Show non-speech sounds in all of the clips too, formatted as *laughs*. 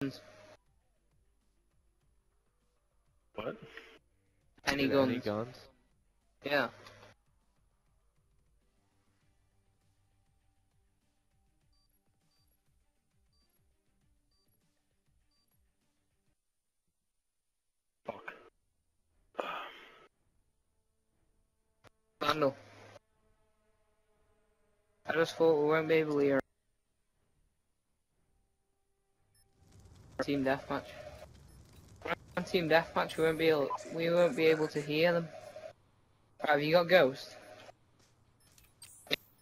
What? Any Get guns? Any guns? Yeah. Fuck. Vandel. I just thought we won't be able to hear. Team deathmatch. On team deathmatch, we won't be able. We won't be able to hear them. Right, have you got ghost?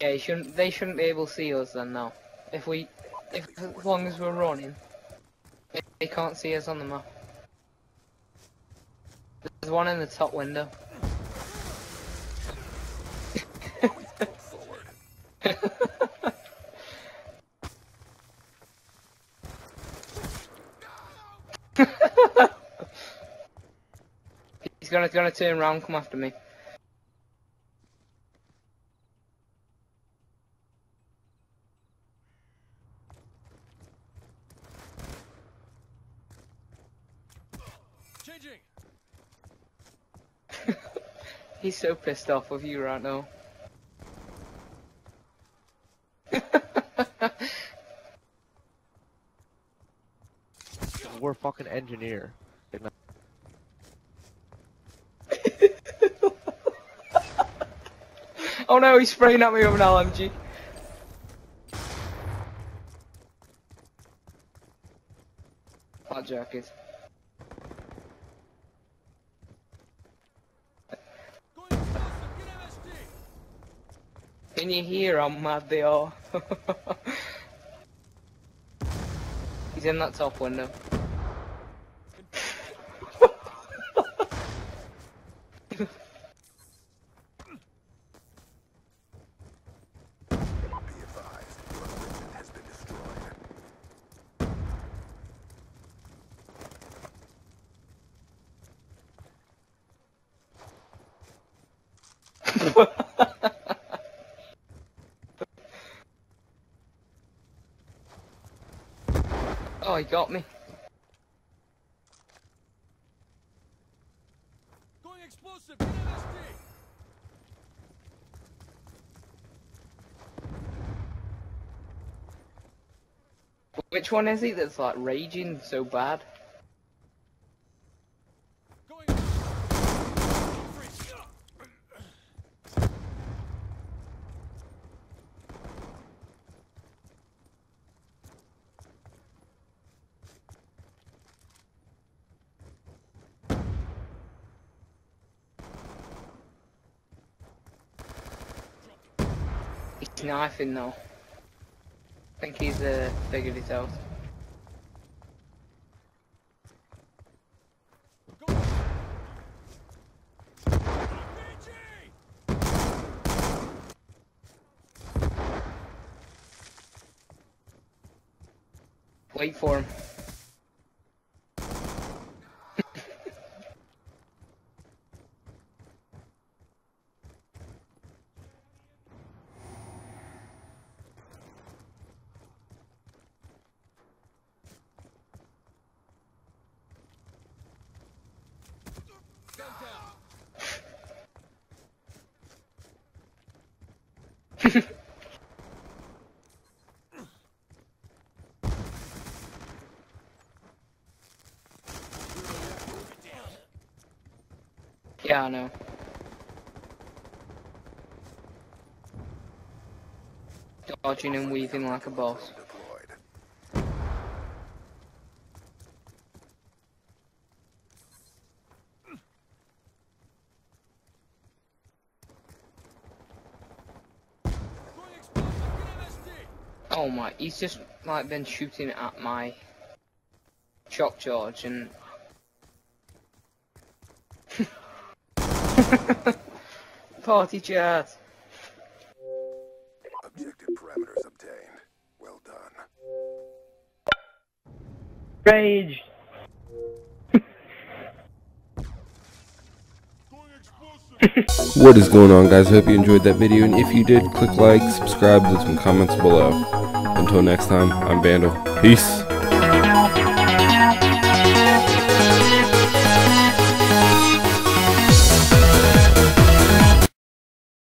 Yeah, shouldn't. They shouldn't be able to see us then. Now, if we, if as long as we're running, they can't see us on the map. There's one in the top window. He's gonna gonna turn around, come after me. Changing. *laughs* He's so pissed off with you right now. We're fucking engineer. Oh no, he's spraying at me with an LMG. Flak jacket. Can you hear how mad they are? *laughs* he's in that top window. *laughs* oh, he got me. Going explosive. Which one is he that's like raging so bad? Going. Freeze. He's knifing though. I think he's uh, figured it out. Wait for him. Yeah, I know. Dodging and weaving like a boss. Oh my, he's just like been shooting at my shock charge and. *laughs* Party chat. Objective parameters obtained. Well done. Rage! *laughs* What is going on guys, I hope you enjoyed that video and if you did, click like, subscribe, leave some comments below. Until next time, I'm Vandel. Peace!